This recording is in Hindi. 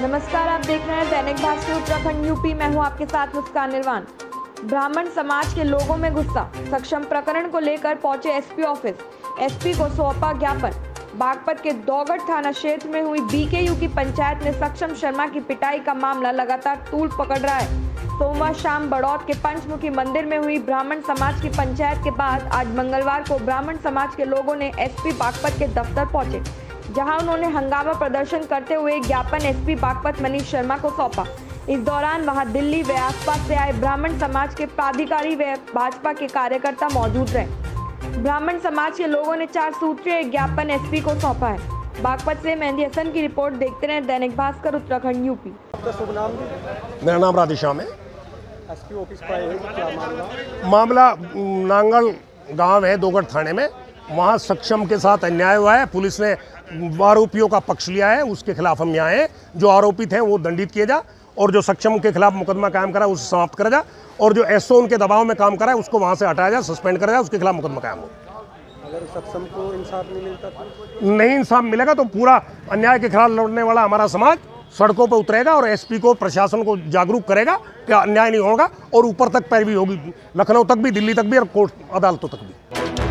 नमस्कार, आप देख रहे हैं दैनिक भास्कर, उत्तराखंड, यूपी। मैं हूँ आपके साथ मुस्कान निर्वाण। ब्राह्मण समाज के लोगों में गुस्सा, सक्षम प्रकरण को लेकर पहुँचे एसपी ऑफ़िस। एसपी को सौंपा ज्ञापन। बागपत के दौगढ़ थाना क्षेत्र में हुई बीकेयू की पंचायत में सक्षम शर्मा की पिटाई का मामला लगातार तूल पकड़ रहा है। सोमवार शाम बड़ौद के पंचमुखी मंदिर में हुई ब्राह्मण समाज की पंचायत के बाद आज मंगलवार को ब्राह्मण समाज के लोगों ने एसपी बागपत के दफ्तर पहुँचे। जहाँ उन्होंने हंगामा प्रदर्शन करते हुए ज्ञापन एसपी बागपत मनीष शर्मा को सौंपा। इस दौरान वहाँ दिल्ली व आसपास से आए ब्राह्मण समाज के पदाधिकारी व भाजपा के कार्यकर्ता मौजूद रहे। ब्राह्मण समाज के लोगों ने चार सूत्रीय ज्ञापन एसपी को सौंपा है। बागपत से मेहंदी हसन की रिपोर्ट देखते रहे दैनिक भास्कर उत्तराखंड यूपी। मेरा नाम राधेश्याम है एसपी ऑफ़िस मामला? नांगल गाँव है दोगढ़ थाने में। वहाँ सक्षम के साथ अन्याय हुआ है। पुलिस ने आरोपियों का पक्ष लिया है। उसके खिलाफ हम यहाँ हैं। जो आरोपित हैं वो दंडित किए जा और जो सक्षम के खिलाफ मुकदमा कायम करा उसे समाप्त करा जा और जो एसओ उनके दबाव में काम करा है उसको वहाँ से हटाया जाए सस्पेंड करा जाए उसके खिलाफ मुकदमा कायम हो। अगर सक्षम को इंसाफ नहीं मिलता तो? नहीं इंसाफ मिलेगा तो पूरा अन्याय के खिलाफ लड़ने वाला हमारा समाज सड़कों पर उतरेगा और एसपी को प्रशासन को जागरूक करेगा कि अन्याय नहीं होगा और ऊपर तक पैरवी होगी लखनऊ तक भी दिल्ली तक भी और कोर्ट अदालतों तक भी।